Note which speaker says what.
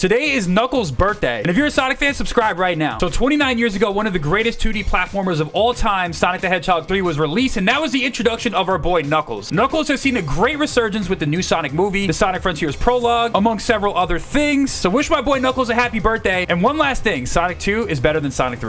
Speaker 1: Today is Knuckles' birthday, and if you're a Sonic fan, subscribe right now. So 29 years ago, one of the greatest 2D platformers of all time, Sonic the Hedgehog 3 was released, and that was the introduction of our boy Knuckles. Knuckles has seen a great resurgence with the new Sonic movie, the Sonic Frontiers prologue, among several other things. So wish my boy Knuckles a happy birthday. And one last thing, Sonic 2 is better than Sonic 3.